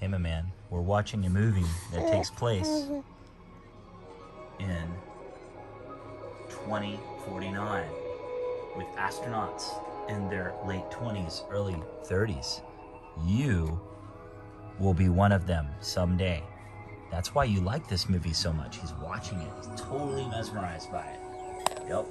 Hey, my man, we're watching a movie that takes place in 2049 with astronauts in their late 20s, early 30s. You will be one of them someday. That's why you like this movie so much. He's watching it, he's totally mesmerized by it. Yep.